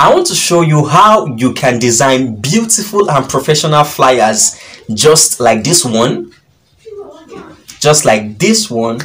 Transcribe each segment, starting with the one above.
I want to show you how you can design beautiful and professional flyers just like this one. Just like this one.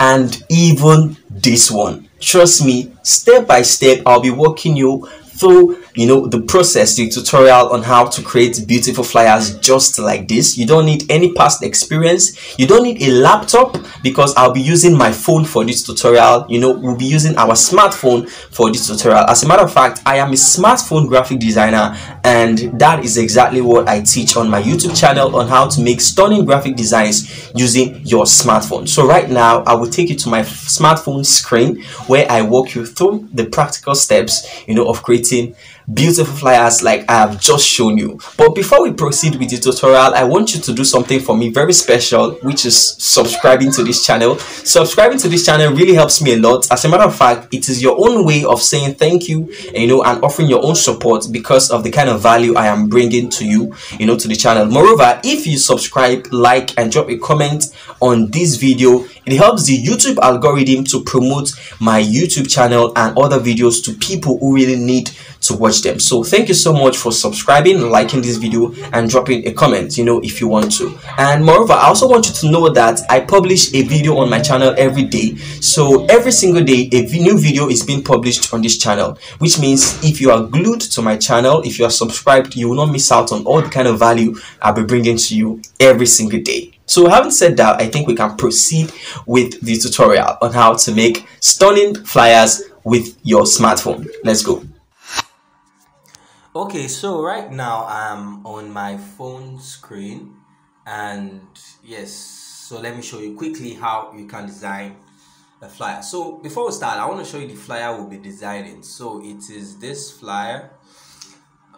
And even this one. Trust me step by step i'll be walking you through you know the process the tutorial on how to create beautiful flyers just like this. You don't need any past experience. You don't need a laptop because i'll be using my phone for this tutorial. You know we'll be using our smartphone for this tutorial. As a matter of fact i am a smartphone graphic designer and that is exactly what i teach on my youtube channel on how to make stunning graphic designs using your smartphone. So right now i will take you to my smartphone screen where i walk you through the practical steps you know of creating beautiful flyers like I have just shown you. But before we proceed with the tutorial, I want you to do something for me very special, which is subscribing to this channel. Subscribing to this channel really helps me a lot. As a matter of fact, it is your own way of saying thank you, you know, and offering your own support because of the kind of value I am bringing to you, you know, to the channel. Moreover, if you subscribe, like, and drop a comment on this video, it helps the YouTube algorithm to promote my YouTube channel and other videos to people who really need to watch them so thank you so much for subscribing liking this video and dropping a comment you know if you want to and moreover i also want you to know that i publish a video on my channel every day so every single day a new video is being published on this channel which means if you are glued to my channel if you are subscribed you will not miss out on all the kind of value i'll be bringing to you every single day so having said that, I think we can proceed with the tutorial on how to make stunning flyers with your smartphone. Let's go. Okay, so right now I'm on my phone screen and yes, so let me show you quickly how you can design a flyer. So before we start, I want to show you the flyer we'll be designing. So it is this flyer.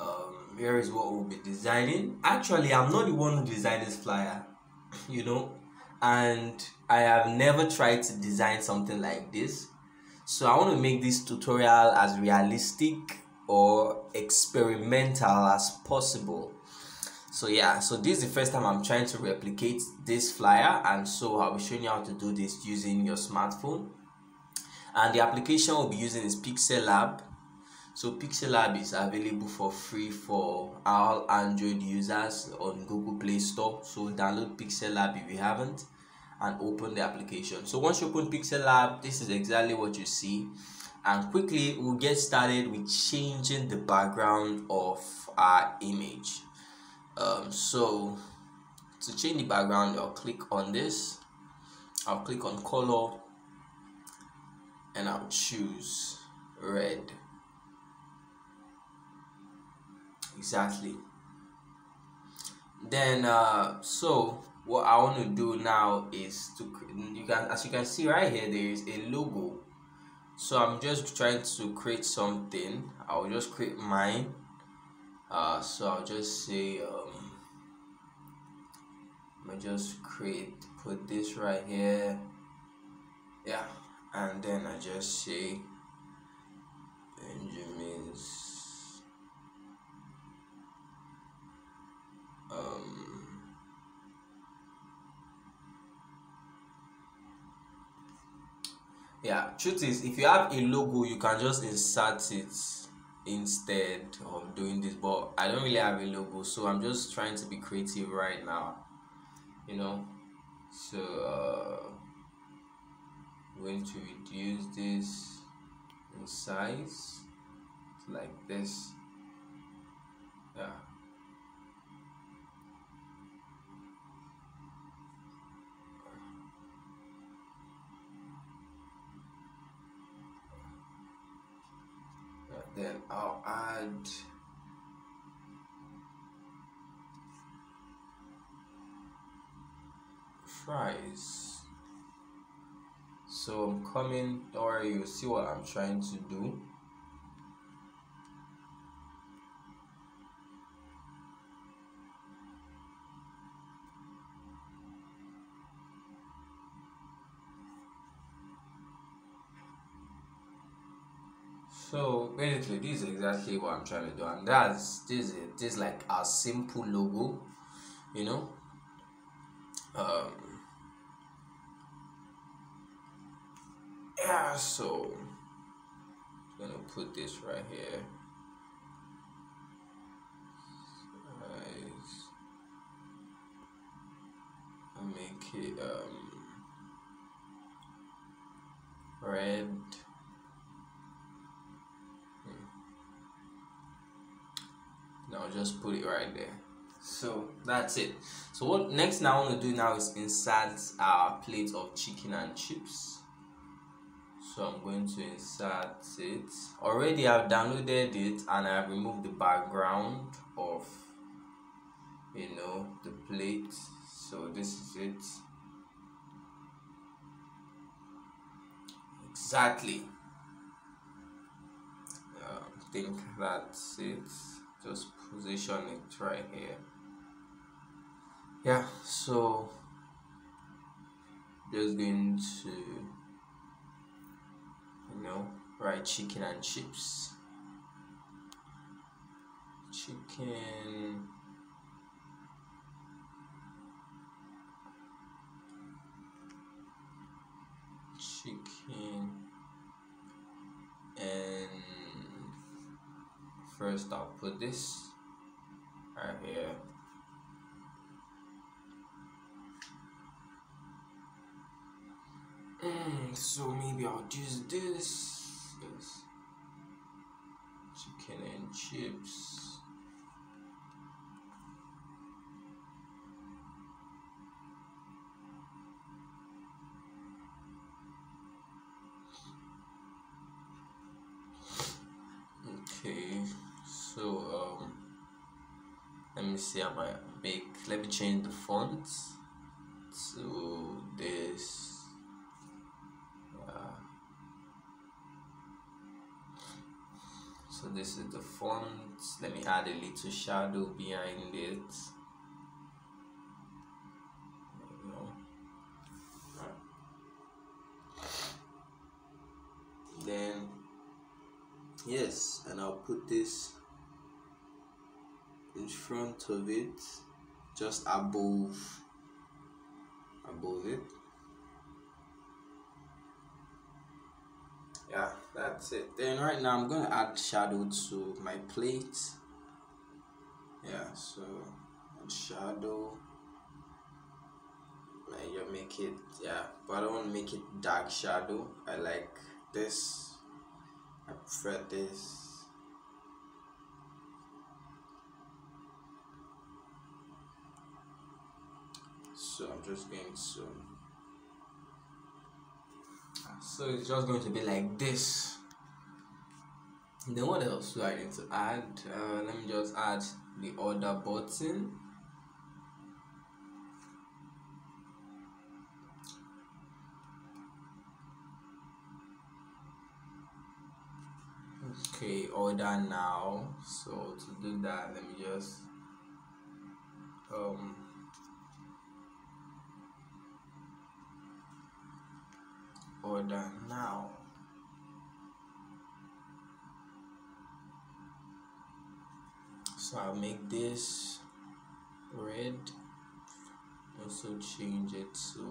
Um, here is what we'll be designing. Actually, I'm not the one who designed this flyer you know and I have never tried to design something like this so I want to make this tutorial as realistic or experimental as possible so yeah so this is the first time I'm trying to replicate this flyer and so I'll be showing you how to do this using your smartphone and the application we'll be using is PixelLab so PixelLab is available for free for all Android users on Google Play Store. So download PixelLab if you haven't and open the application. So once you open PixelLab, this is exactly what you see. And quickly, we'll get started with changing the background of our image. Um, so to change the background, I'll click on this. I'll click on color and I'll choose red exactly then uh, so what I want to do now is to you can as you can see right here there is a logo so I'm just trying to create something. I'll just create mine. Uh, so I'll just say um, I just create put this right here. Yeah and then I just say Benjamin's um, yeah truth is if you have a logo you can just insert it instead of doing this but i don't really have a logo so i'm just trying to be creative right now you know? So uh, I'm going to reduce this in size like this then I'll add fries. So I'm coming or you see what I'm trying to do so basically this is exactly what i'm trying to do. And that's this is this is like a simple logo you know? Um yeah so gonna put this right here. I make it um red now just put it right there. So that's it. So what next now I want to do now is insert our plate of chicken and chips. So I'm going to insert it. Already I've downloaded it and I've removed the background of you know the plate. So this is it. Exactly. I think that's it just position it right here. Yeah so just going to you know write chicken and chips. Chicken I'll put this right here mm, so maybe I'll use this yes. chicken and chips okay so um let me see how I make let me change the font to this uh, so this is the font let me add a little shadow behind it. Then yes and I'll put this front of it just above above it. Yeah that's it. Then right now I'm gonna add shadow to my plate. Yeah so shadow. You make it yeah but I don't want to make it dark shadow. I like this. I prefer this so I'm just going to so it's just going to be like this. Then what else do I need to add? Uh, let me just add the order button. Okay order now. So to do that let me just um order now. So I'll make this red also change it to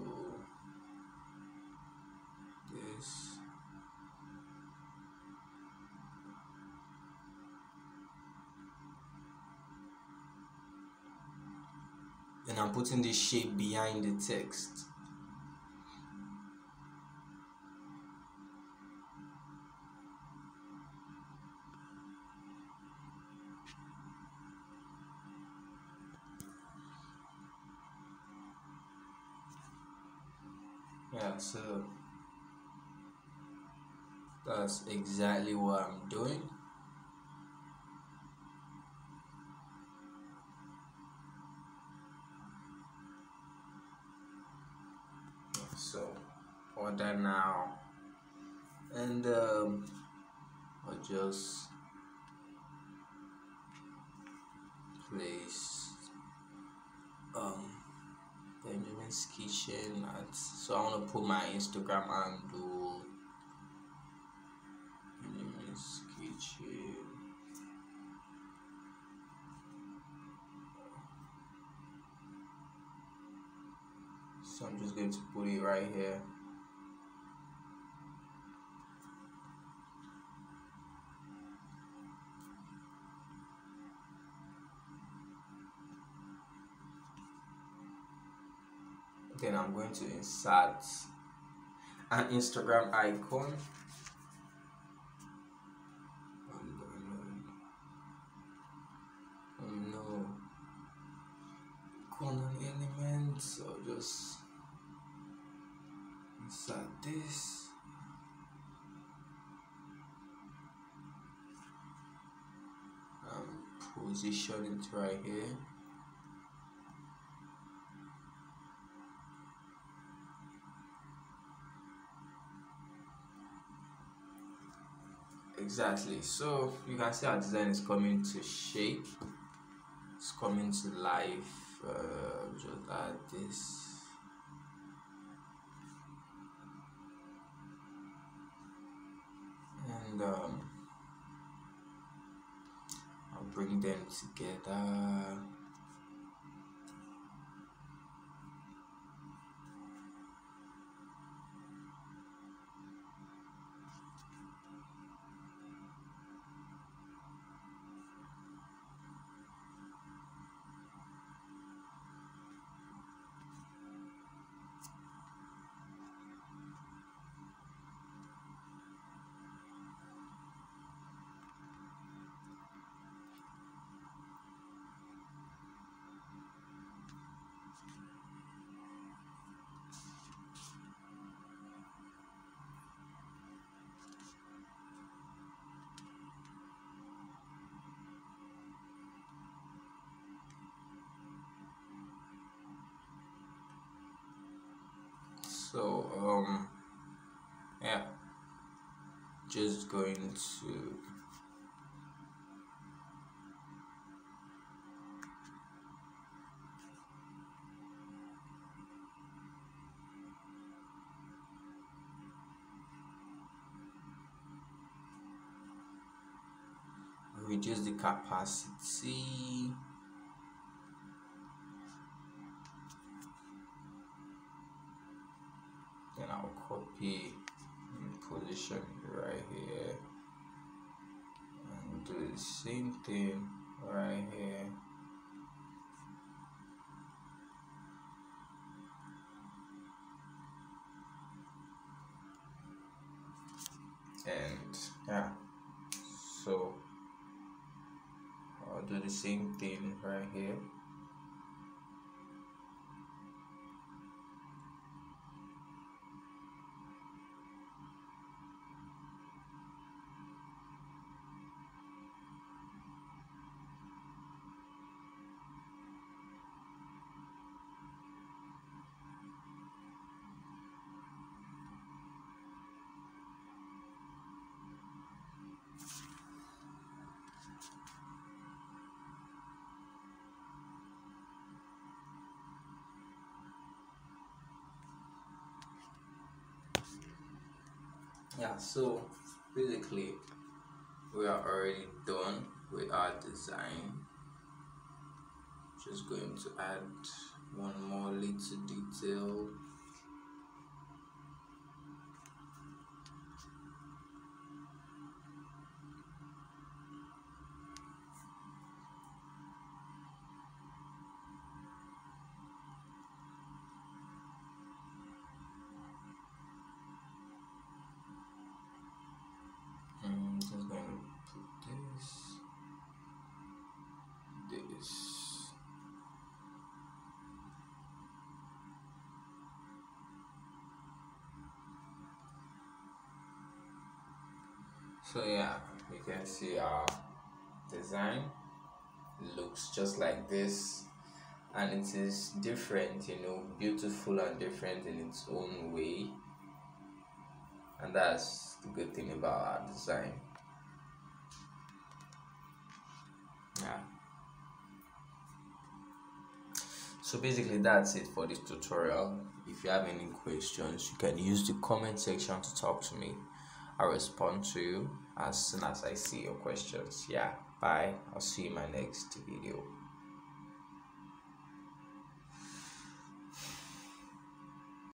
this. Then I'm putting this shape behind the text so that's exactly what I'm doing. So order now. And um, I'll just place Benjamin's Kitchen at so I want to put my Instagram handle Benjamin's Kitchen. So I'm just going to put it right here going to insert an Instagram icon. Oh no icon and elements I'll just insert this. Position it right here exactly. So you can see our design is coming to shape. It's coming to life. Uh, just add this. And um, I'll bring them together so um yeah. Just going to reduce the capacity and position right here. And do the same thing right here. And yeah. So I'll do the same thing right here yeah so basically we are already done with our design. Just going to add one more little detail so yeah you can see our design looks just like this. And it is different you know beautiful and different in its own way. And that's the good thing about our design. Yeah. So basically that's it for this tutorial. If you have any questions you can use the comment section to talk to me i'll respond to you as soon as i see your questions. Yeah bye. I'll see you in my next video